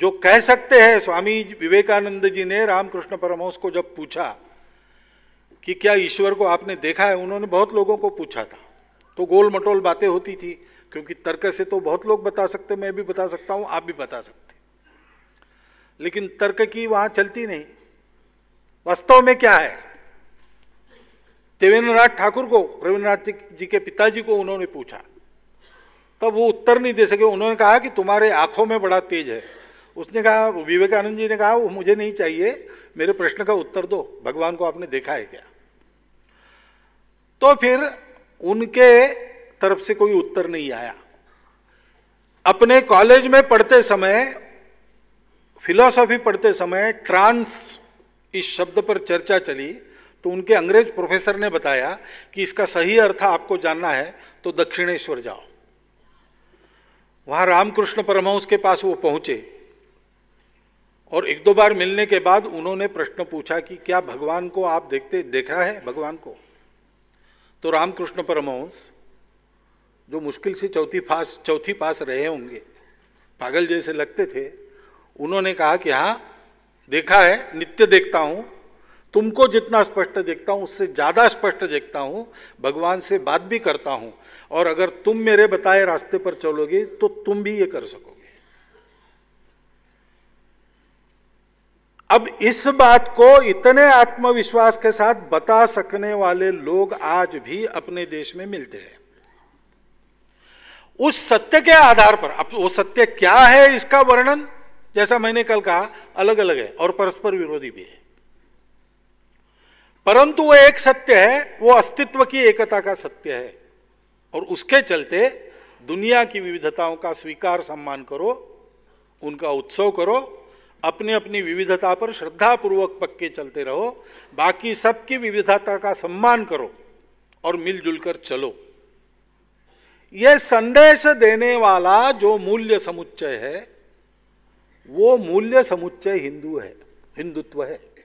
जो कह सकते हैं, स्वामी विवेकानंद जी ने, रामकृष्ण परमहंस को जब पूछा कि क्या ईश्वर को आपने देखा है, उन्होंने बहुत लोगों को पूछा था। तो गोल मटोल बातें होती थी, क्योंकि तर्क से तो बहुत लोग बता सकते, मैं भी बता सकता हूँ, आप भी बता सकते। लेकिन तर्क की वहाँ चलती नहीं। वास्तव में क्या है? देवेंद्रनाथ ठाकुर को रविन्द्रनाथ जी के पिताजी को उन्होंने पूछा। तब वो उत्तर नहीं दे सके, उन्होंने कहा कि तुम्हारे आँखों में बड़ा तेज है। उसने कहा, विवेकानंद जी ने कहा, वो मुझे नहीं चाहिए, मेरे प्रश्न का उत्तर दो, भगवान को आपने देखा है क्या? तो फिर उनके तरफ़ से कोई उत्तर नहीं आया। अपने कॉलेज में पढ़ते समय, फिलॉसफी पढ़ते समय ट्रांस इस शब्द पर चर्चा चली तो उनके अंग्रेज़ प्रोफेसर ने बताया कि इसका सही अर्थ आपको जानना है तो दक्षिणेश्वर जाओ। वहाँ रामकृष्ण परमहंस के पास वो पहुँचे। और एक दो बार मिलने के बाद उन्होंने प्रश्न पूछा कि क्या भगवान को आप देखते, देखा है भगवान को? तो रामकृष्ण परमहंस, जो मुश्किल से चौथी पास चौथी पास रहे होंगे, पागल जैसे लगते थे, उन्होंने कहा कि हाँ देखा है, नित्य देखता हूँ, तुमको जितना स्पष्ट देखता हूँ, उससे ज़्यादा स्पष्ट देखता हूँ, भगवान से बात भी करता हूँ, और अगर तुम मेरे बताए रास्ते पर चलोगे तो तुम भी ये कर सकोगे अब इस बात को इतने आत्मविश्वास के साथ बता सकने वाले लोग आज भी अपने देश में मिलते हैं। उस सत्य के आधार पर, अब वो सत्य क्या है इसका वर्णन, जैसा मैंने कल कहा अलग अलग है और परस्पर विरोधी भी है। परंतु वो एक सत्य है, वो अस्तित्व की एकता का सत्य है। और उसके चलते दुनिया की विविधताओं का स्वीकार सम्मान करो, उनका उत्सव करो अपनी अपनी विविधता पर श्रद्धापूर्वक पक्के चलते रहो। बाकी सबकी विविधता का सम्मान करो और मिलजुल कर चलो। यह संदेश देने वाला जो मूल्य समुच्चय है, वो मूल्य समुच्चय हिंदू है, हिंदुत्व है।